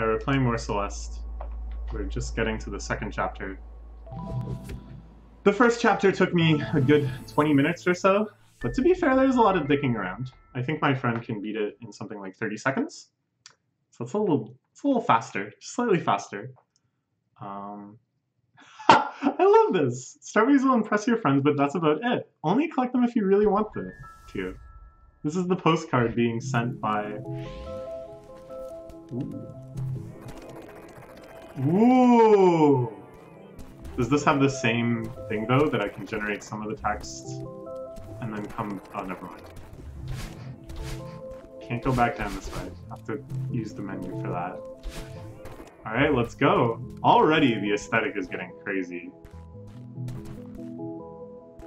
Alright, we're playing more Celeste. We're just getting to the second chapter. The first chapter took me a good 20 minutes or so, but to be fair, there's a lot of dicking around. I think my friend can beat it in something like 30 seconds. So it's a little, it's a little faster, slightly faster. Um, I love this. Strawberries will impress your friends, but that's about it. Only collect them if you really want them to. This is the postcard being sent by. Ooh. Ooh. Does this have the same thing though that I can generate some of the text and then come? Oh, never mind. Can't go back down this way. I have to use the menu for that. All right, let's go. Already the aesthetic is getting crazy.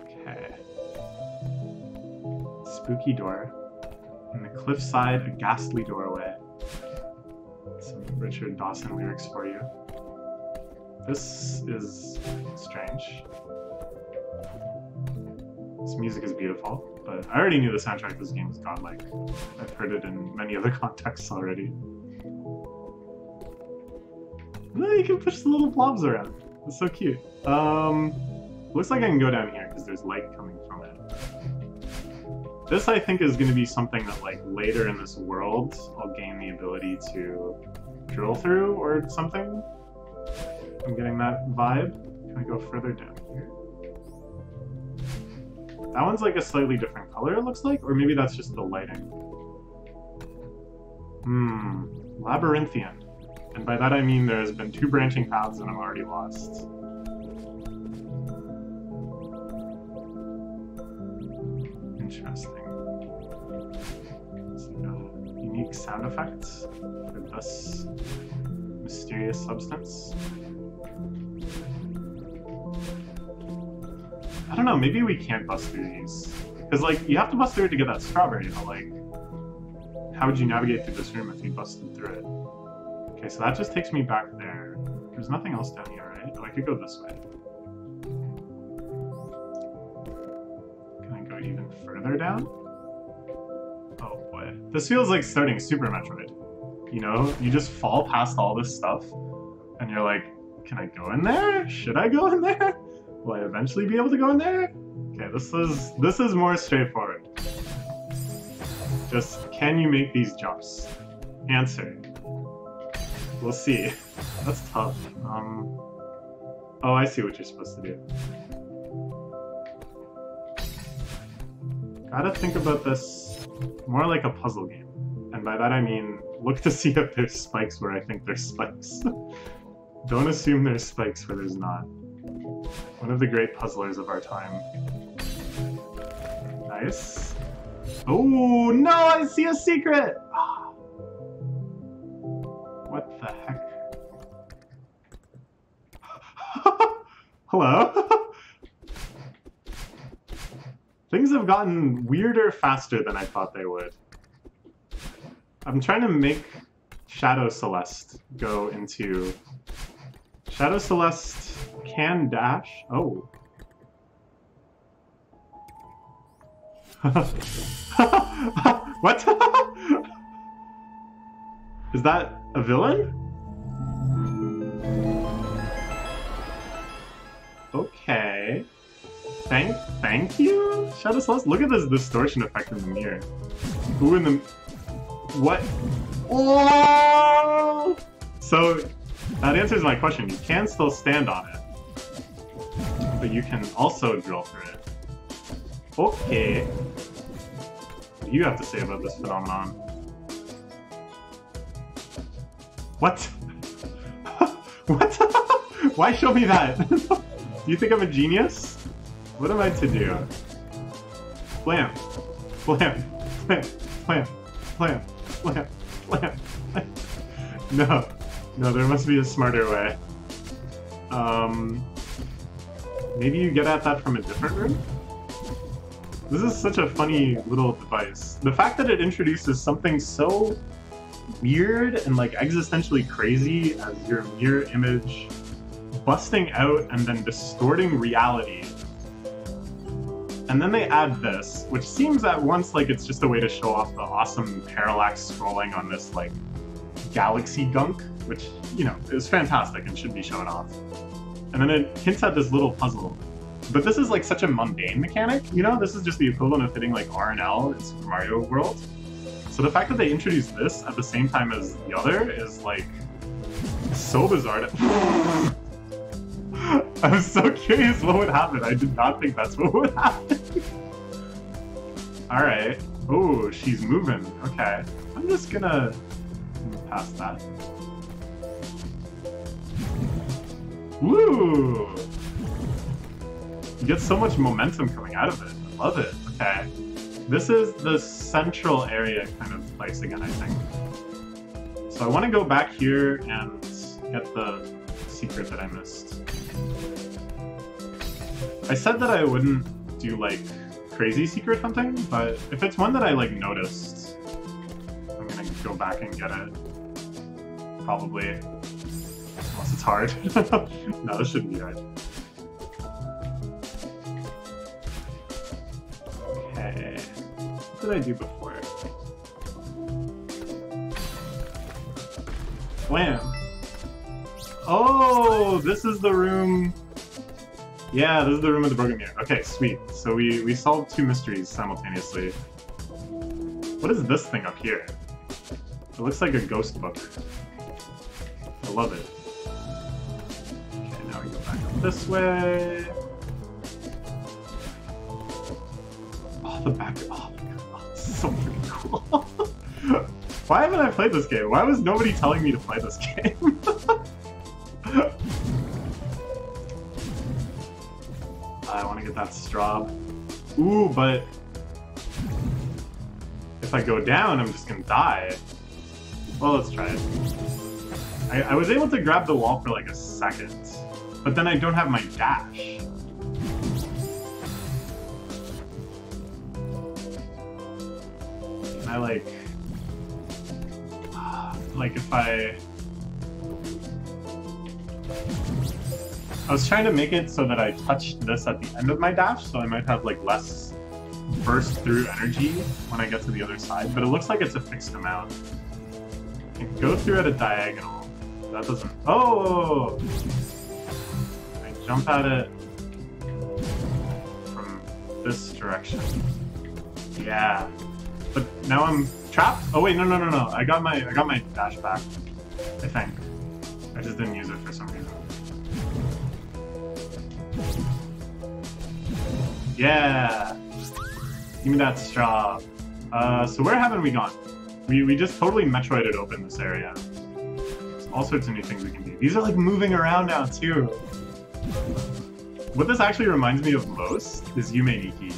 Okay. Spooky door. In the cliffside, a ghastly doorway. Some Richard Dawson lyrics for you. This is strange. This music is beautiful, but I already knew the soundtrack of this game was godlike. I've heard it in many other contexts already. No, you can push the little blobs around. It's so cute. Um, looks like I can go down here because there's light coming from it. This, I think, is going to be something that, like, later in this world, I'll gain the ability to drill through or something. I'm getting that vibe. Can I go further down here? That one's like a slightly different color, it looks like? Or maybe that's just the lighting. Hmm. Labyrinthian. And by that I mean there's been two branching paths and I'm already lost. Interesting. So, unique sound effects for this mysterious substance. I don't know, maybe we can't bust through these. Because, like, you have to bust through it to get that strawberry, but, like, how would you navigate through this room if you busted through it? Okay, so that just takes me back there. There's nothing else down here, right? Oh, I could go this way. Even further down? Oh boy. This feels like starting Super Metroid. You know, you just fall past all this stuff, and you're like, can I go in there? Should I go in there? Will I eventually be able to go in there? Okay, this is this is more straightforward. Just can you make these jumps? Answer. We'll see. That's tough. Um. Oh, I see what you're supposed to do. Gotta think about this more like a puzzle game. And by that I mean, look to see if there's spikes where I think there's spikes. Don't assume there's spikes where there's not. One of the great puzzlers of our time. Nice. Oh, no, I see a secret! What the heck? Hello? Things have gotten weirder faster than I thought they would. I'm trying to make Shadow Celeste go into... Shadow Celeste can dash? Oh. what? Is that a villain? Okay. Thank thank you? Shadow Celeste? Look at this distortion effect in the mirror. Who in the... What? Oh! So, that answers my question. You can still stand on it. But you can also drill through it. Okay. What do you have to say about this phenomenon? What? what? Why show me that? you think I'm a genius? What am I to do? Blam. Blam. Blam. Blam. Blam. Blam. Blam. No. No, there must be a smarter way. Um... Maybe you get at that from a different room? This is such a funny little device. The fact that it introduces something so weird and like existentially crazy as your mirror image busting out and then distorting reality. And then they add this, which seems at once like it's just a way to show off the awesome parallax scrolling on this like galaxy gunk which, you know, is fantastic and should be shown off. And then it hints at this little puzzle. But this is like such a mundane mechanic, you know? This is just the equivalent of hitting like R and L in Super Mario World. So the fact that they introduced this at the same time as the other is like so bizarre. I was so curious what would happen. I did not think that's what would happen. Alright. Oh, she's moving. Okay. I'm just gonna past that. Woo! You get so much momentum coming out of it. I love it. Okay. This is the central area kind of place again, I think. So I want to go back here and get the secret that I missed. I said that I wouldn't do, like, crazy secret hunting, but if it's one that I, like, noticed, I'm gonna go back and get it. Probably. Unless it's hard. no, this shouldn't be hard. Okay. What did I do before? Wham! Oh, this is the room yeah, this is the room of the broken mirror. Okay, sweet. So we, we solved two mysteries simultaneously. What is this thing up here? It looks like a ghost book. I love it. Okay, now we go back up this way. Oh, the back. Oh my god, oh, so freaking cool. Why haven't I played this game? Why was nobody telling me to play this game? I want to get that straw. Ooh, but if I go down, I'm just gonna die. Well, let's try it. I, I was able to grab the wall for like a second, but then I don't have my dash. Can I like... Like if I... I was trying to make it so that I touched this at the end of my dash, so I might have like less burst through energy when I get to the other side, but it looks like it's a fixed amount. I can go through at a diagonal. That doesn't... Oh! I jump at it from this direction. Yeah. But now I'm trapped? Oh wait, no, no, no, no. I got my I got my dash back. I think. I just didn't use it for some reason. Yeah! Give me that straw. Uh, so where haven't we gone? We, we just totally Metroided open this area. There's all sorts of new things we can do. These are like moving around now too. What this actually reminds me of most is Yume Nikki.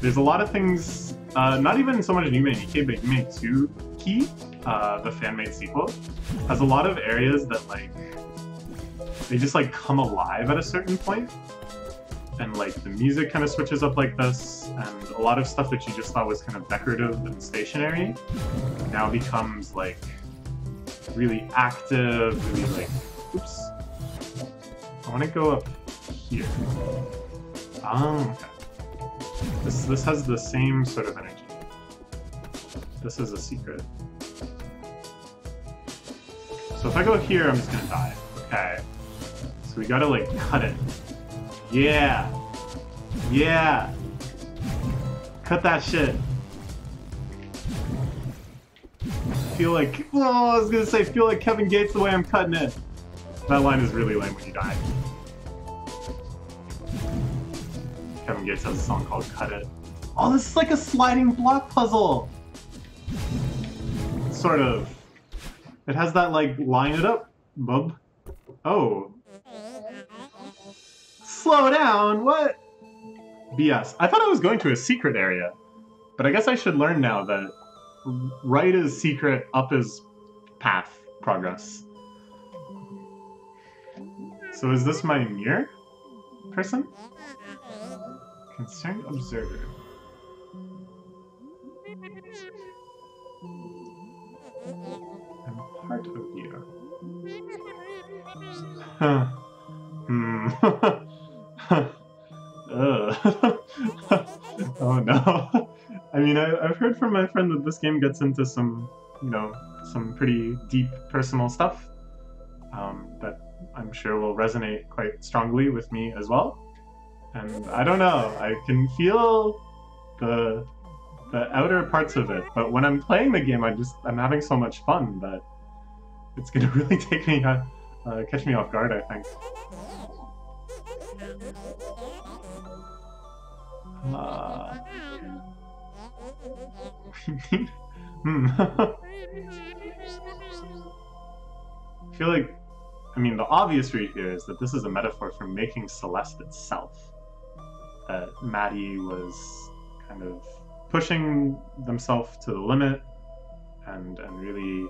There's a lot of things, uh, not even so much Yume Nikki, but Yume 2 Ki, uh, the fan-made sequel, has a lot of areas that like, they just like come alive at a certain point and like the music kind of switches up like this, and a lot of stuff that you just thought was kind of decorative and stationary now becomes like really active, really like, oops. I want to go up here. Um, okay. This, this has the same sort of energy. This is a secret. So if I go here, I'm just gonna die. Okay. So we gotta like cut it. Yeah. Yeah. Cut that shit. Feel like, oh, I was gonna say, feel like Kevin Gates the way I'm cutting it. That line is really lame when you die. Kevin Gates has a song called Cut It. Oh, this is like a sliding block puzzle! Sort of. It has that, like, line it up, bub. Oh, slow down, what? BS. I thought I was going to a secret area, but I guess I should learn now that right is secret, up is path progress. So is this my mirror person? Concerned observer. I'm part of you. Huh. Hmm. I mean, I, have heard from my friend that this game gets into some, you know, some pretty deep personal stuff. um, that I'm sure will resonate quite strongly with me as well. And I don't know, I can feel the the outer parts of it, but when I'm playing the game, I just I'm having so much fun that it's gonna really take me uh, uh, catch me off guard. I think. Uh... hmm. I feel like, I mean, the obvious read here is that this is a metaphor for making Celeste itself. That Maddy was kind of pushing themselves to the limit and and really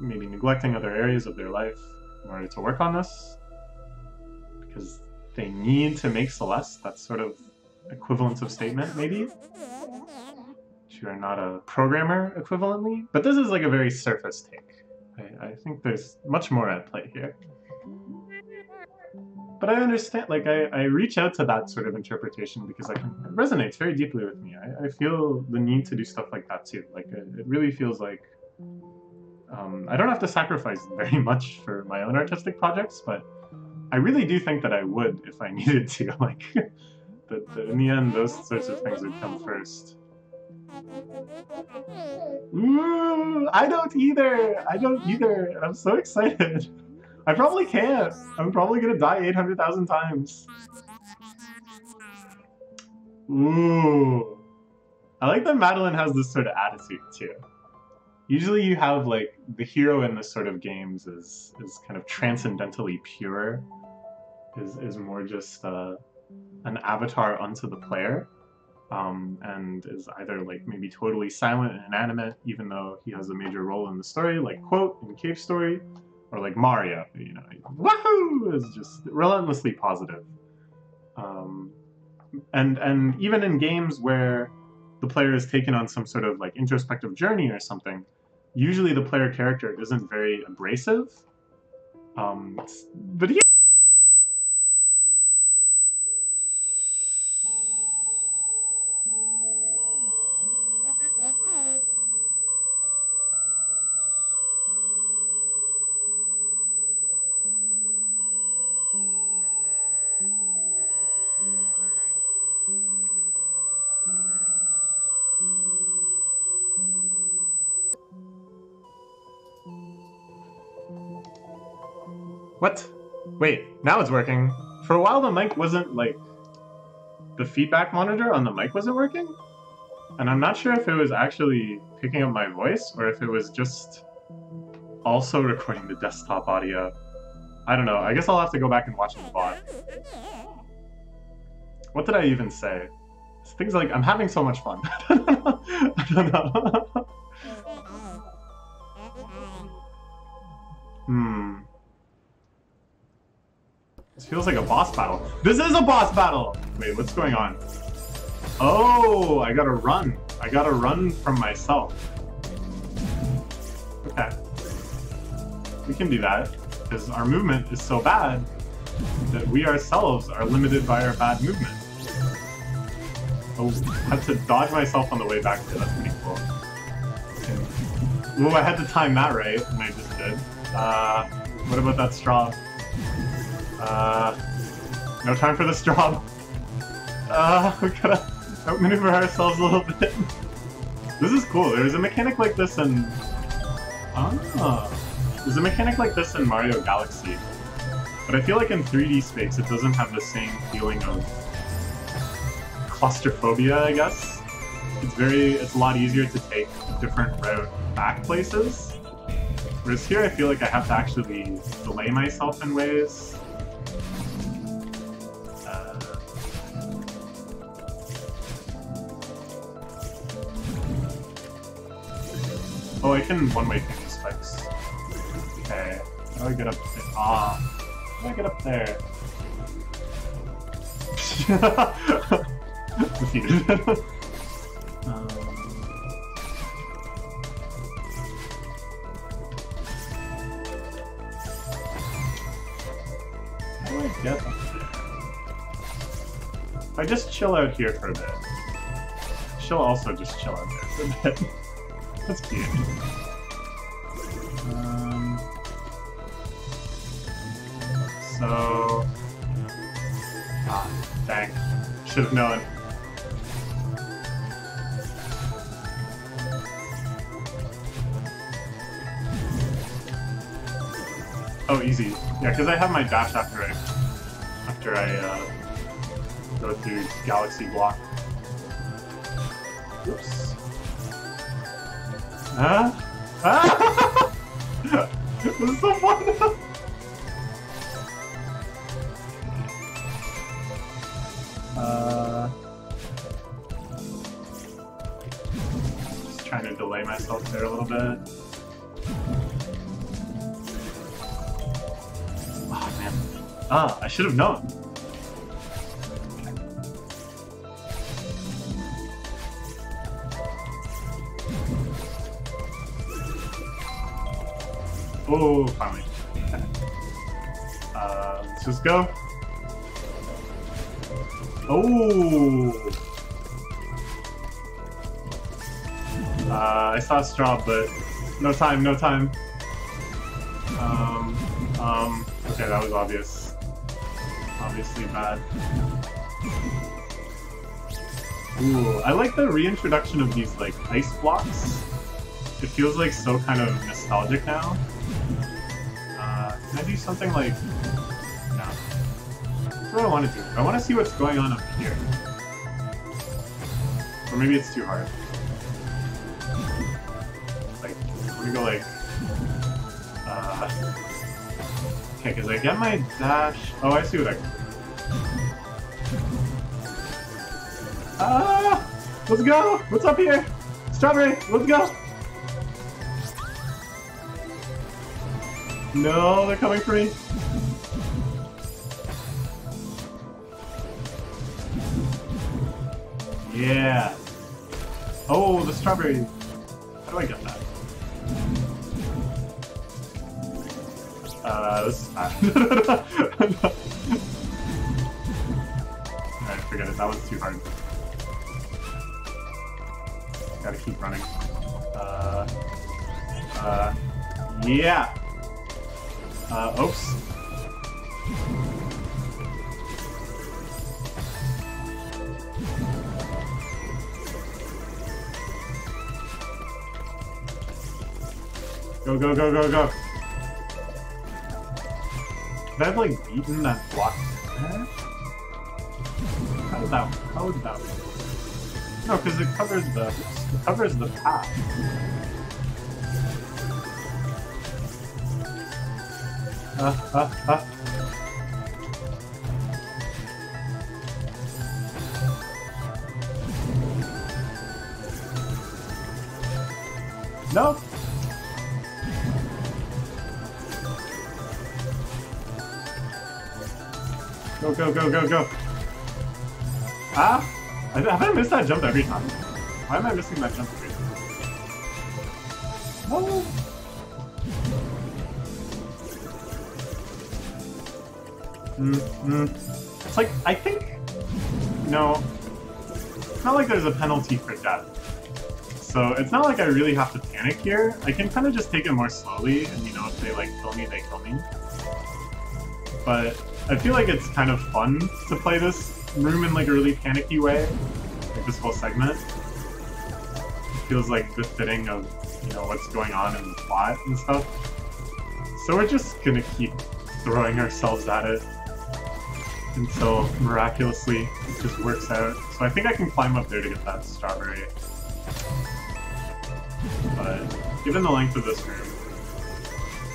maybe neglecting other areas of their life in order to work on this because they need to make Celeste. That's sort of equivalent of statement, maybe. You are not a programmer equivalently, but this is like a very surface take. I, I think there's much more at play here. But I understand, like, I, I reach out to that sort of interpretation because I can, it resonates very deeply with me. I, I feel the need to do stuff like that too. Like, it, it really feels like um, I don't have to sacrifice very much for my own artistic projects, but I really do think that I would if I needed to. Like, in the end, those sorts of things would come first. Ooh, I don't either. I don't either. I'm so excited. I probably can't. I'm probably gonna die 800,000 times. Ooh. I like that Madeline has this sort of attitude too. Usually you have like the hero in this sort of games is is kind of transcendentally pure. Is is more just uh, an avatar unto the player um, and is either like maybe totally silent and inanimate, even though he has a major role in the story, like Quote in Cave Story, or like Mario, you know, woohoo is just relentlessly positive. Um, and and even in games where the player is taken on some sort of like introspective journey or something, usually the player character isn't very abrasive. Um, but he What? Wait, now it's working. For a while the mic wasn't, like... The feedback monitor on the mic wasn't working? And I'm not sure if it was actually picking up my voice, or if it was just also recording the desktop audio. I don't know, I guess I'll have to go back and watch the VOD. What did I even say? Things like, I'm having so much fun. I don't know. hmm. This is a boss battle! Wait, what's going on? Oh, I gotta run. I gotta run from myself. Okay. We can do that, because our movement is so bad that we ourselves are limited by our bad movement. Oh, I had to dodge myself on the way back there. That's pretty cool. Oh, I had to time that right, and I just did. Uh, what about that straw? Uh, no time for this job. Uh, we gotta outmaneuver ourselves a little bit. this is cool. There's a mechanic like this in... Ah. There's a mechanic like this in Mario Galaxy. But I feel like in 3D space it doesn't have the same feeling of claustrophobia, I guess. It's very, it's a lot easier to take different route back places. Whereas here I feel like I have to actually delay myself in ways Oh, I can one-way through these spikes. Okay. How do I get up there? Ah. How do I get up there? Defeated. um... How do I get up there? If I just chill out here for a bit. She'll also just chill out there for a bit. That's cute. Um, so... Ah, dang. Should have known. Oh, easy. Yeah, because I have my dash after I, after I uh, go through Galaxy Block. Oops. Huh? Ah! this is so fun! uh... Just trying to delay myself there a little bit. Oh man. Ah, I should have known. Oh, finally. Uh, let's just go. Oh! Uh, I saw straw, but no time, no time. Um, um, okay, that was obvious. Obviously bad. Ooh, I like the reintroduction of these, like, ice blocks. It feels like so kind of nostalgic now. Do something like... No. That's what I want to do. I want to see what's going on up here. Or maybe it's too hard. Like, I'm gonna go like... Uh... Okay, because I get my dash... Oh, I see what I can do. Ah! Let's go! What's up here? Strawberry, let's go! No, they're coming for me. Yeah. Oh, the strawberry. How do I get that? Uh, this is bad. Alright, forget it. That was too hard. Gotta keep running. Uh, uh, yeah. Uh, oops. Go, go, go, go, go. Could I have, like, beaten that block? How did that, how would that work? No, because it covers the, it covers the path. Uh. No. Go, go, go, go, go. Ah! I, have I missed that jump every time? Why am I missing that jump every time? Mm, mm. It's like, I think... No. It's not like there's a penalty for death. So it's not like I really have to panic here. I can kind of just take it more slowly, and you know, if they like kill me, they kill me. But I feel like it's kind of fun to play this room in like a really panicky way, like this whole segment. It feels like befitting of, you know, what's going on in the plot and stuff. So we're just gonna keep throwing ourselves at it until miraculously it just works out. So I think I can climb up there to get that strawberry. But given the length of this room,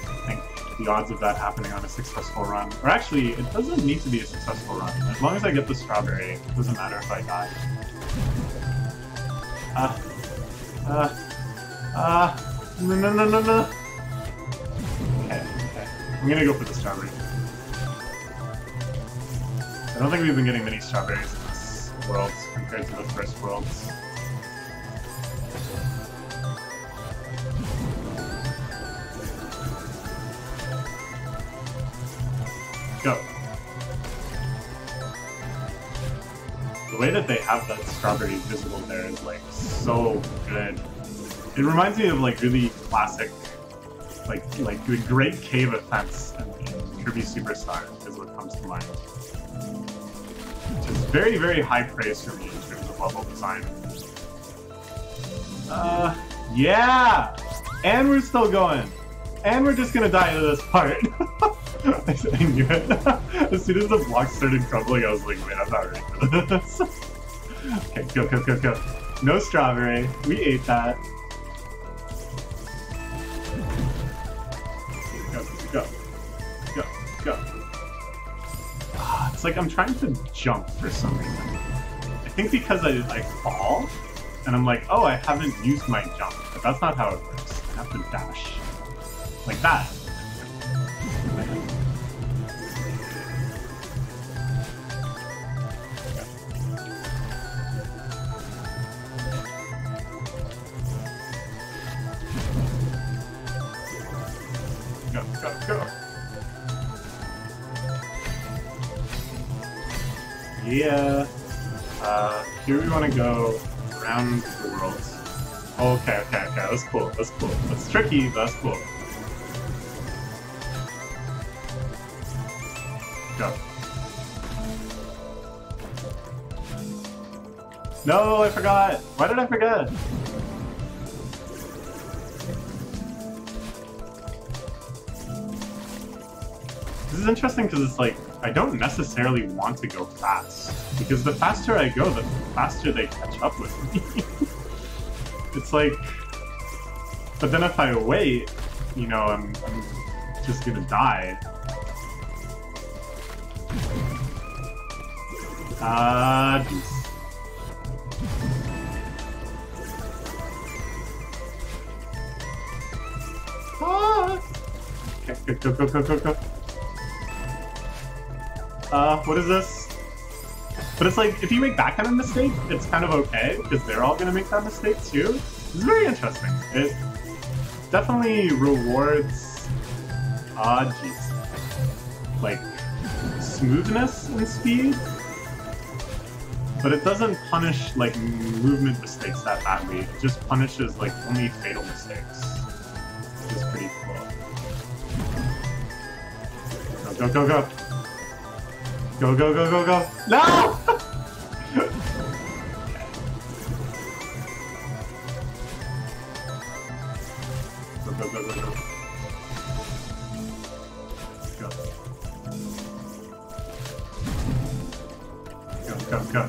I think the odds of that happening on a successful run, or actually, it doesn't need to be a successful run. As long as I get the strawberry, it doesn't matter if I die. Ah. Ah. Ah. No, no, no, no, no. Okay, okay. I'm gonna go for the strawberry. I don't think we've been getting many strawberries in this world compared to the first world. Go. The way that they have that strawberry visible there is like so good. It reminds me of like really classic, like like the great cave offense in Kirby Superstar what comes to mind. Very, very high praise for me in terms of level design. Uh, yeah! And we're still going. And we're just gonna die to this part. I knew it. as soon as the block started crumbling, I was like, wait, I'm not ready for this. okay, go, go, go, go. No strawberry. We ate that. It's like I'm trying to jump for some reason. I think because I, I fall, and I'm like, oh, I haven't used my jump. But that's not how it works. I have to dash. Like that. Yeah. Uh, here we want to go around the world. Okay, okay, okay. That's cool. That's cool. That's tricky, that's cool. Go. No, I forgot. Why did I forget? This is interesting because it's like, I don't necessarily want to go fast. Because the faster I go, the faster they catch up with me. it's like... But then if I wait, you know, I'm, I'm just gonna die. Ah, jeez. Ah! Okay, go, go, go, go, go, go. Uh, what is this? But it's like, if you make that kind of mistake, it's kind of okay, because they're all gonna make that mistake too. It's very interesting. It definitely rewards, ah, uh, like, smoothness and speed, but it doesn't punish, like, movement mistakes that badly. It just punishes, like, only fatal mistakes, which is pretty cool. Go, go, go, go! Go, go, go, go, go. No! go, go, go, go, go. Go. Go, go, go.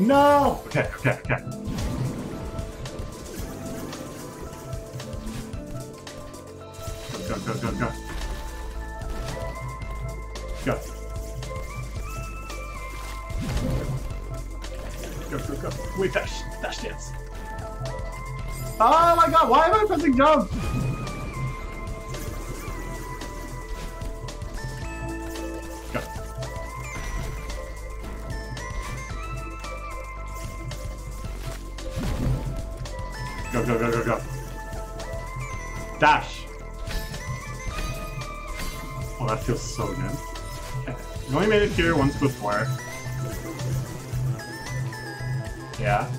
No! Okay, okay, okay. Am jump? Go. Go, go, go, go, go. Dash. Oh, that feels so good. Okay. You only made it here once before. Yeah.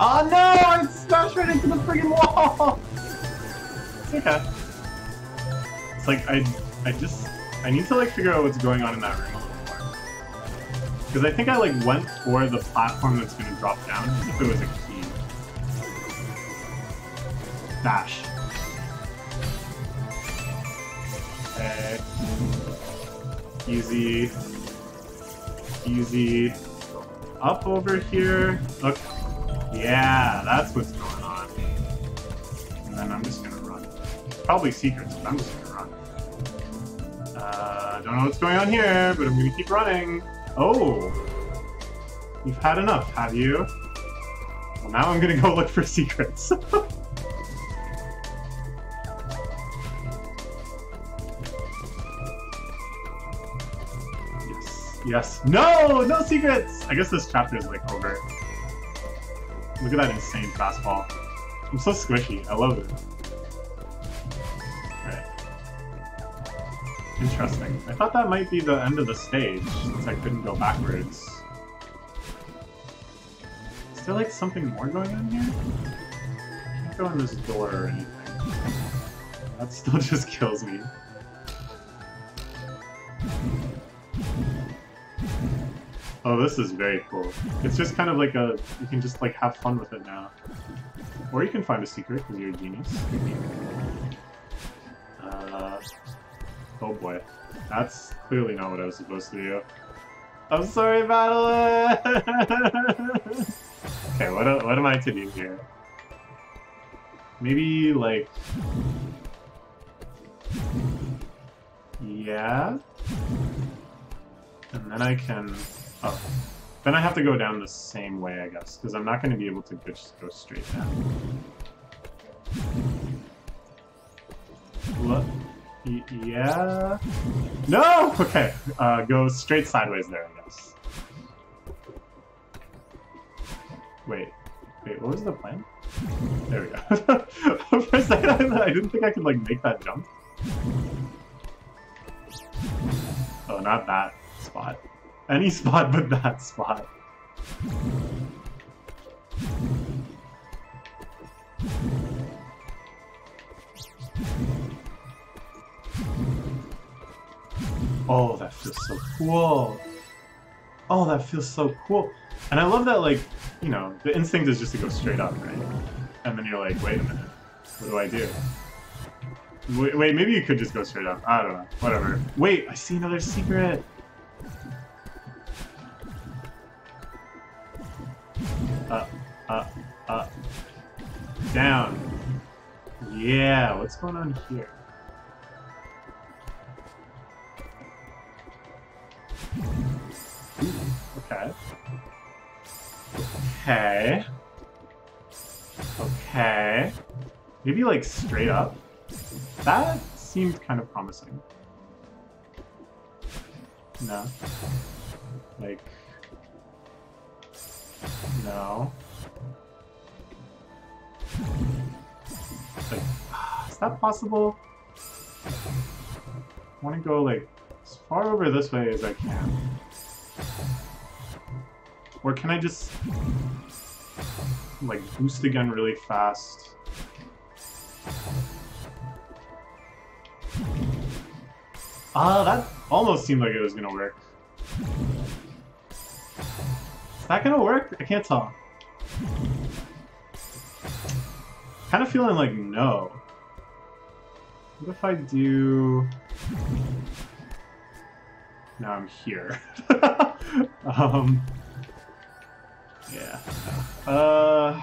Oh no! I smashed right into the friggin' wall! It's okay. It's like, I, I just, I need to like figure out what's going on in that room a little more. Because I think I like went for the platform that's gonna drop down, if it was a key. Dash. Okay. Easy. Easy. Up over here. Look. Yeah, that's what's going on. And then I'm just gonna run. Probably secrets, but I'm just gonna run. Uh, don't know what's going on here, but I'm gonna keep running. Oh! You've had enough, have you? Well, now I'm gonna go look for secrets. yes. Yes. No! No secrets! I guess this chapter is like over. Look at that insane fastball. I'm so squishy. I love it. Interesting. I thought that might be the end of the stage, since I couldn't go backwards. Is there like something more going on here? Can't go in this door or anything. That still just kills me. Oh, this is very cool. It's just kind of like a, you can just like have fun with it now. Or you can find a secret because you're a genius. Uh, oh boy. That's clearly not what I was supposed to do. I'm sorry, Madeline! okay, what, what am I to do here? Maybe, like... Yeah? And then I can... Oh. Then I have to go down the same way, I guess, because I'm not going to be able to just go straight down. What? Yeah? No! Okay, uh, go straight sideways there, I guess. Wait. Wait, what was the plan? There we go. For a second, I didn't think I could, like, make that jump. Oh, not that spot. Any spot but that spot. Oh, that feels so cool. Oh, that feels so cool. And I love that, like, you know, the instinct is just to go straight up, right? And then you're like, wait a minute, what do I do? Wait, wait, maybe you could just go straight up. I don't know. Whatever. Wait, I see another secret. Up, up, up. Down. Yeah, what's going on here? okay. Okay. Okay. Maybe like straight up? That seemed kind of promising. No. Like... No. Like, is that possible? I want to go like as far over this way as I can. Or can I just like boost again really fast? Ah, that almost seemed like it was gonna work. That gonna work? I can't tell. Kind of feeling like no. What if I do... Now I'm here. um... Yeah. Uh...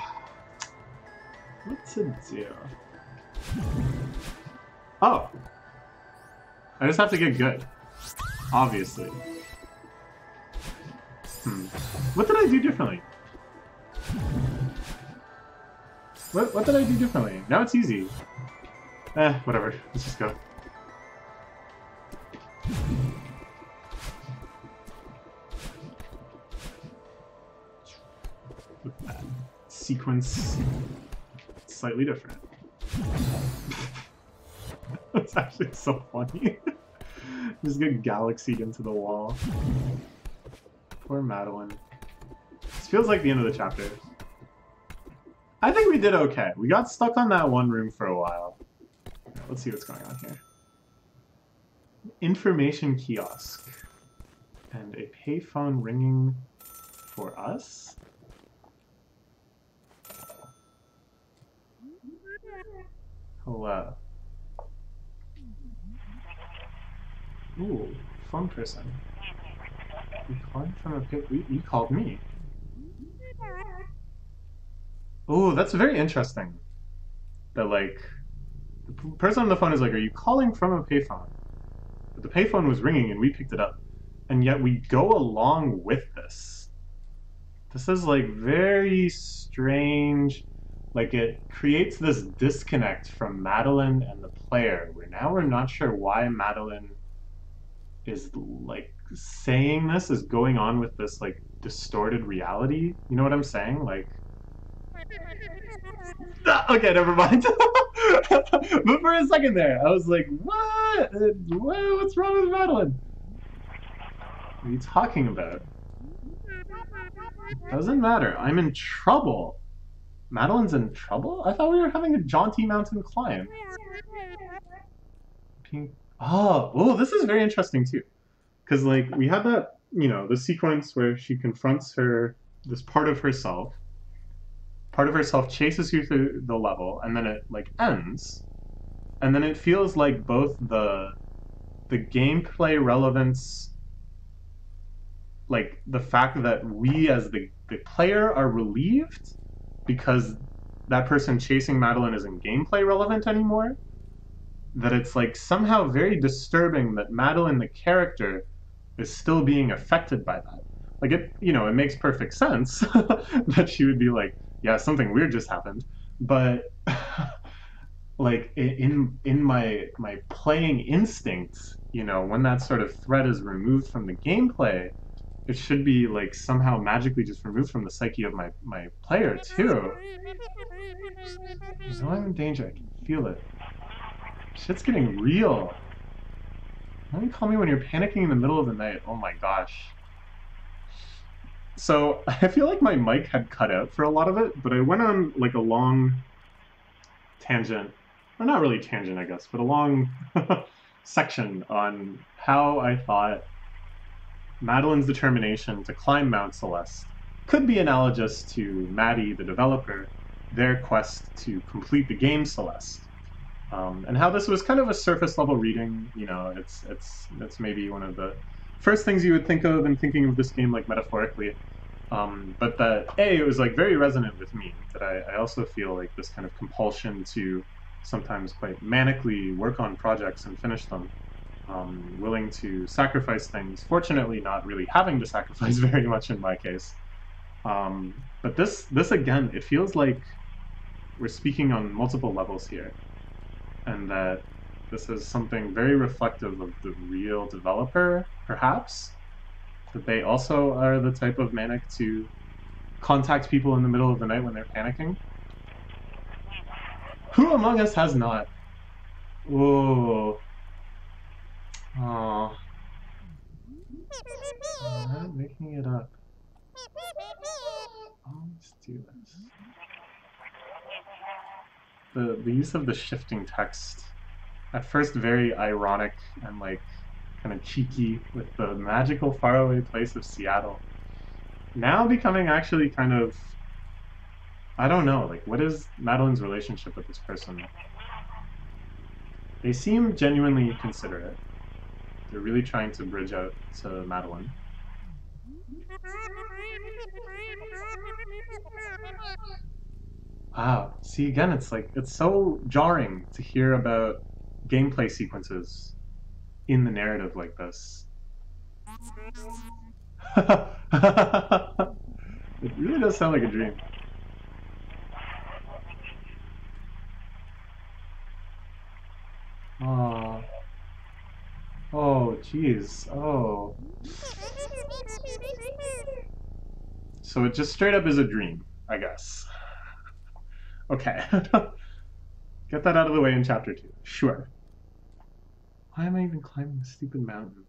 What to do? Oh! I just have to get good. Obviously. Hmm. What did I do differently? What, what did I do differently? Now it's easy. Eh, whatever. Let's just go. Sequence slightly different. That's actually so funny. Just get galaxied into the wall. Poor Madeline. This feels like the end of the chapter. I think we did okay. We got stuck on that one room for a while. Let's see what's going on here. Information kiosk. And a payphone ringing for us? Hello. Ooh, phone person. Pit. You called me. Oh, that's very interesting. That like, the person on the phone is like, "Are you calling from a payphone?" But the payphone was ringing and we picked it up, and yet we go along with this. This is like very strange. Like it creates this disconnect from Madeline and the player, where now we're not sure why Madeline is like saying this is going on with this like distorted reality. You know what I'm saying? Like okay, never mind. but for a second there, I was like, what? What's wrong with Madeline? What are you talking about? Doesn't matter. I'm in trouble. Madeline's in trouble? I thought we were having a jaunty mountain climb. Pink. Oh, oh, this is very interesting too. Because, like, we had that, you know, the sequence where she confronts her, this part of herself. Part of herself chases you through the level, and then it, like, ends. And then it feels like both the the gameplay relevance like the fact that we as the, the player are relieved because that person chasing Madeline isn't gameplay relevant anymore. That it's like somehow very disturbing that Madeline, the character, is still being affected by that. Like it, you know, it makes perfect sense that she would be like, yeah, something weird just happened. But like in in my my playing instincts, you know, when that sort of threat is removed from the gameplay, it should be like somehow magically just removed from the psyche of my my player too. Know I'm in danger. I can feel it. Shit's getting real. Why don't you call me when you're panicking in the middle of the night? Oh my gosh. So I feel like my mic had cut out for a lot of it, but I went on like a long tangent, or not really tangent, I guess, but a long section on how I thought Madeline's determination to climb Mount Celeste could be analogous to Maddy, the developer, their quest to complete the game Celeste. Um, and how this was kind of a surface level reading. You know, it's it's it's maybe one of the first things you would think of in thinking of this game like metaphorically. Um, but that a it was like very resonant with me. That I, I also feel like this kind of compulsion to sometimes quite manically work on projects and finish them um, willing to sacrifice things. Fortunately, not really having to sacrifice very much in my case. Um, but this, this again, it feels like we're speaking on multiple levels here, and that this is something very reflective of the real developer, perhaps. That they also are the type of manic to contact people in the middle of the night when they're panicking. Who among us has not? Whoa. Oh. I'm making it up. Oh, let's do this. The, the use of the shifting text, at first very ironic and like kind of cheeky with the magical faraway place of Seattle, now becoming actually kind of, I don't know, like what is Madeline's relationship with this person? They seem genuinely considerate. They're really trying to bridge out to Madeline. Wow. See, again, it's like, it's so jarring to hear about gameplay sequences in the narrative like this. it really does sound like a dream. Aww. Oh, jeez. Oh. So it just straight up is a dream, I guess. Okay. Get that out of the way in chapter two. Sure. Why am I even climbing this stupid mountain?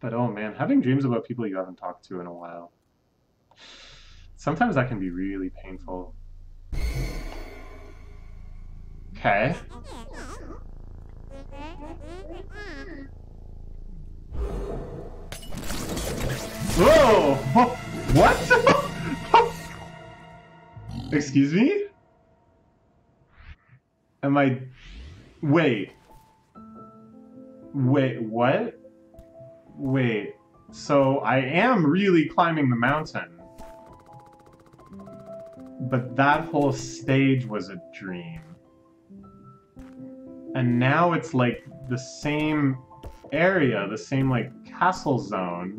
But oh man, having dreams about people you haven't talked to in a while. Sometimes that can be really painful. Okay. Whoa! What? Excuse me? Am I... Wait. Wait, what? Wait. So I am really climbing the mountain. But that whole stage was a dream. And now it's like the same area, the same like castle zone,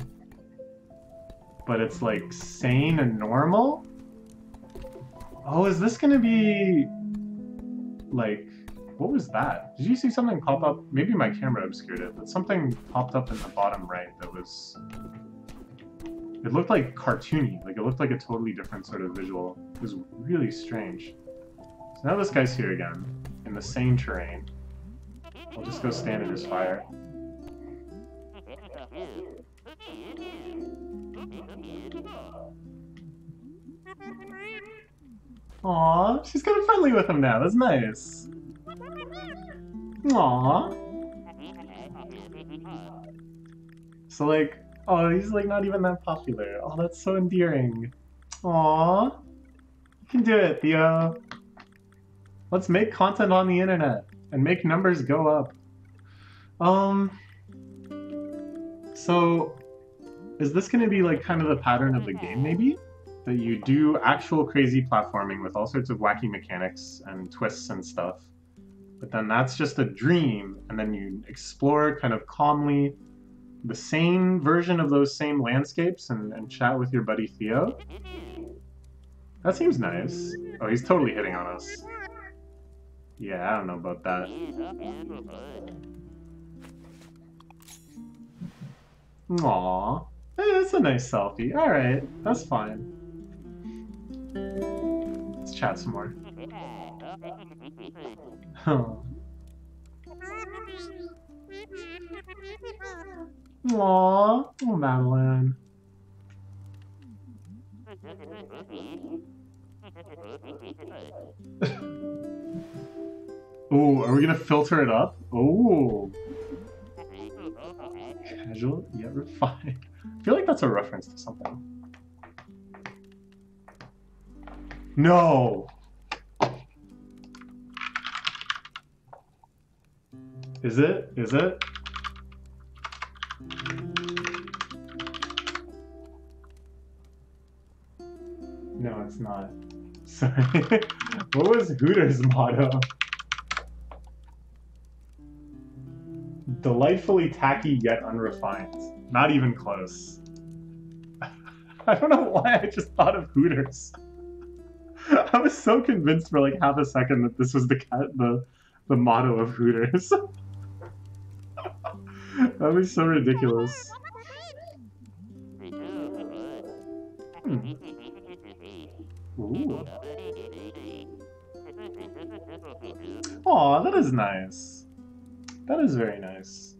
but it's like sane and normal? Oh, is this gonna be like what was that? Did you see something pop up? Maybe my camera obscured it, but something popped up in the bottom right that was it looked like cartoony, like it looked like a totally different sort of visual. It was really strange. So now this guy's here again, in the same terrain. I'll just go stand in his fire. Aw, she's kind of friendly with him now. That's nice. Aw. So like, oh, he's like not even that popular. Oh, that's so endearing. Aw. You can do it, Theo. Let's make content on the internet and make numbers go up. Um. So, is this going to be like kind of the pattern of the game, maybe? That you do actual crazy platforming with all sorts of wacky mechanics and twists and stuff, but then that's just a dream, and then you explore kind of calmly the same version of those same landscapes and, and chat with your buddy Theo? That seems nice. Oh, he's totally hitting on us. Yeah, I don't know about that. Aww. Hey, that's a nice selfie. Alright, that's fine. Chat some more. Aww. Oh, Madeline. Ooh, are we gonna filter it up? Ooh. Casual yet refined. I feel like that's a reference to something. No! Is it? Is it? No, it's not. Sorry. what was Hooters' motto? Delightfully tacky yet unrefined. Not even close. I don't know why I just thought of Hooters. I was so convinced for like half a second that this was the the the motto of Hooters. that was so ridiculous. Hmm. Ooh. Aw, that is nice. That is very nice.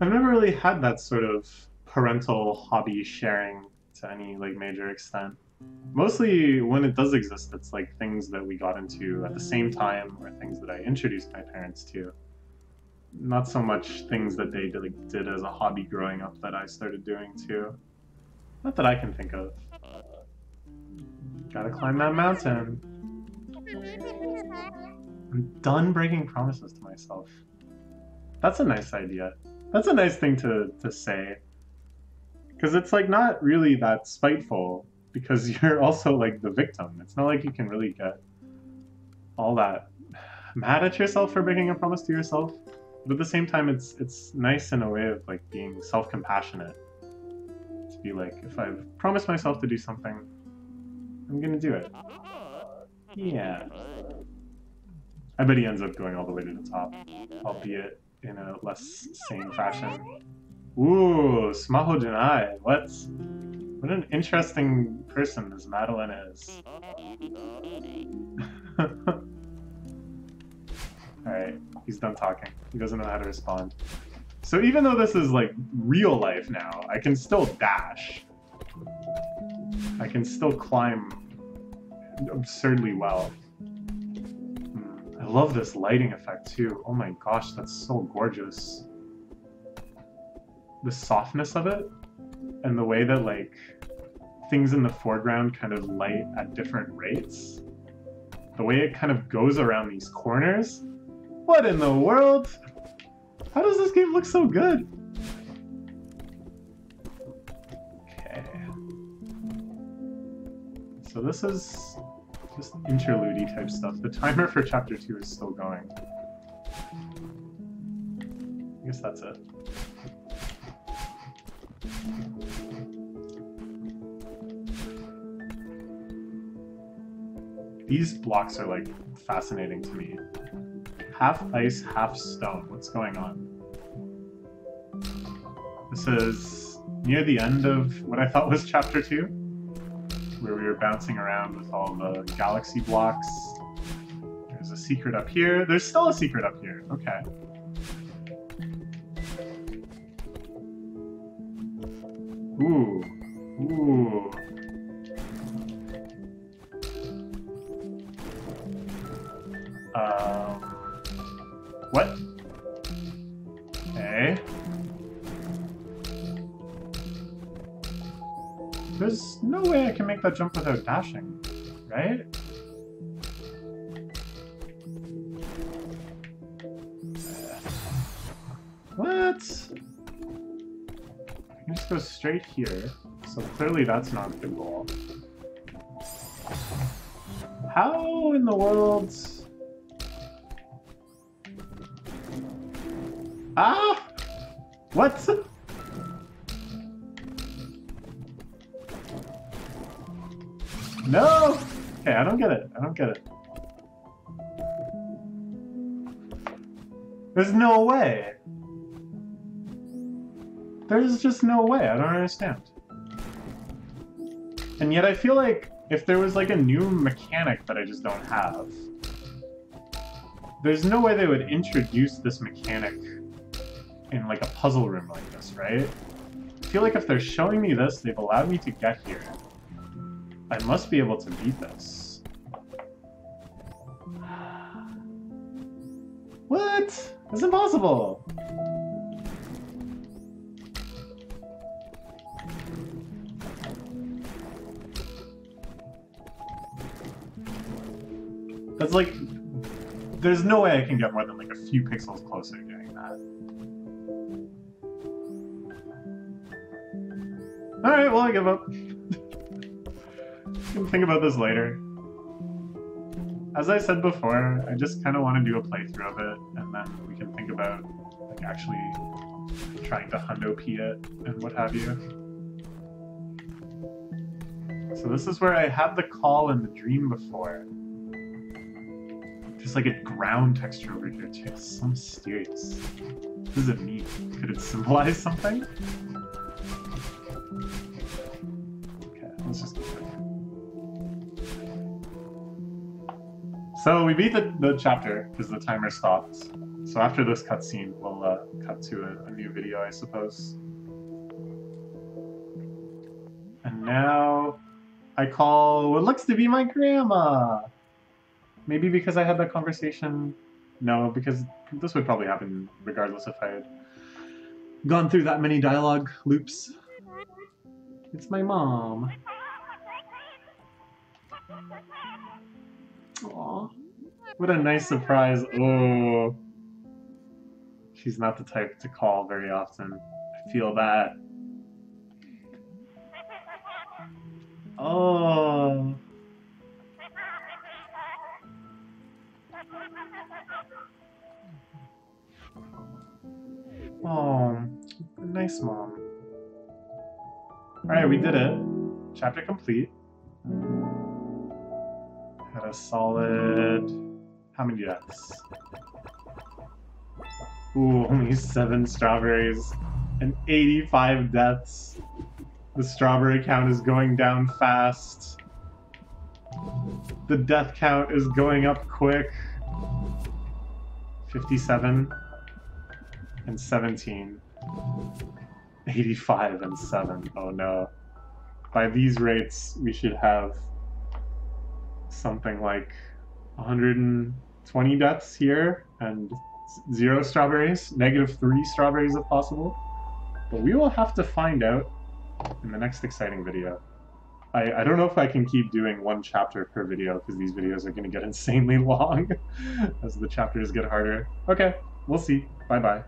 I've never really had that sort of parental hobby sharing to any like major extent. Mostly when it does exist, it's like things that we got into at the same time or things that I introduced my parents to. Not so much things that they did, like, did as a hobby growing up that I started doing too. Not that I can think of. Gotta climb that mountain. I'm done breaking promises to myself. That's a nice idea. That's a nice thing to, to say. Because it's like not really that spiteful, because you're also like the victim. It's not like you can really get all that mad at yourself for making a promise to yourself. But at the same time it's it's nice in a way of like being self-compassionate. To be like, if I've promised myself to do something, I'm gonna do it. Yeah. I bet he ends up going all the way to the top, albeit in a less sane fashion. Ooh, Smaho Janai. What an interesting person this Madeline is. Alright, he's done talking. He doesn't know how to respond. So even though this is like real life now, I can still dash. I can still climb absurdly well. Hmm, I love this lighting effect too. Oh my gosh, that's so gorgeous. The softness of it and the way that like things in the foreground kind of light at different rates. The way it kind of goes around these corners. What in the world? How does this game look so good? Okay. So this is just interlude type stuff. The timer for chapter 2 is still going. I guess that's it. These blocks are like fascinating to me. Half ice, half stone. What's going on? This is near the end of what I thought was chapter 2 where we were bouncing around with all the galaxy blocks. There's a secret up here. There's still a secret up here. Okay. Ooh. Ooh. Um. What? Hey, There's no way I can make that jump without dashing, right? Straight here. So clearly that's not the goal. How in the world... Ah! What? No! Okay, I don't get it. I don't get it. There's no way. There's just no way. I don't understand. And yet I feel like if there was like a new mechanic that I just don't have, there's no way they would introduce this mechanic in like a puzzle room like this, right? I feel like if they're showing me this, they've allowed me to get here. I must be able to beat this. What? It's impossible! That's like... There's no way I can get more than like a few pixels closer doing that. Alright, well I give up. can think about this later. As I said before, I just kind of want to do a playthrough of it, and then we can think about like actually trying to hundo P it and what have you. So this is where I had the call in the dream before. There's like a ground texture over here too. So mysterious. What does it mean? Could it symbolize something? Okay, let's just. So we beat the, the chapter because the timer stopped. So after this cutscene, we'll uh, cut to a, a new video, I suppose. And now I call what looks to be my grandma. Maybe because I had that conversation. No, because this would probably happen regardless if I had gone through that many dialogue loops. It's my mom. Aw. What a nice surprise. Oh. She's not the type to call very often. I feel that. Oh. Oh, nice mom. Alright, we did it. Chapter complete. Had a solid... How many deaths? Ooh, only seven strawberries and 85 deaths. The strawberry count is going down fast. The death count is going up quick. 57 and 17. 85 and 7. Oh no. By these rates, we should have something like 120 deaths here and zero strawberries, negative three strawberries if possible. But we will have to find out in the next exciting video. I, I don't know if I can keep doing one chapter per video because these videos are going to get insanely long as the chapters get harder. Okay, we'll see. Bye bye.